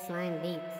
Baseline Beats.